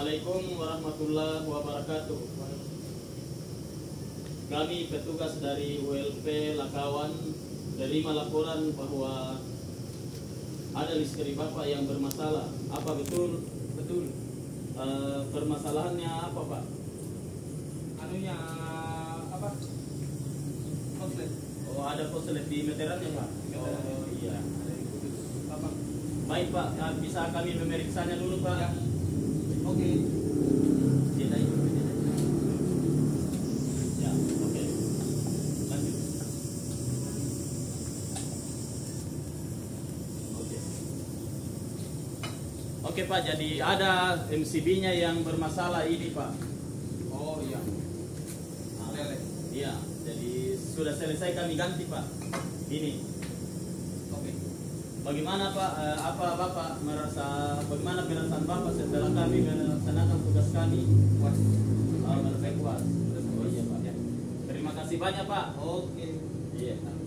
Assalamualaikum warahmatullahi wabarakatuh. Kami petugas dari ULP Lakawan terima laporan bahwa ada listrik Bapak yang bermasalah. Apa betul? Betul. Eh, permasalahannya apa Pak? Anunya apa? Konslet. Oh ada korslet di meterannya Pak? Meteran. Oh iya. Baik Pak, bisa kami memeriksanya dulu Pak? Ya. Oke. Tidak itu. Ya, oke. Lanjut. Oke. Oke Pak, jadi ada MCB-nya yang bermasalah ini Pak. Oh iya. Lele. Iya, jadi sudah selesai kami ganti Pak. Ini. Bagaimana Pak? Eh, apa Bapak merasa? Bagaimana perasaan Bapak setelah kami melaksanakan tugas kami? Puas. Oh, merasa puas. Terima kasih banyak Pak. Oke. Iya.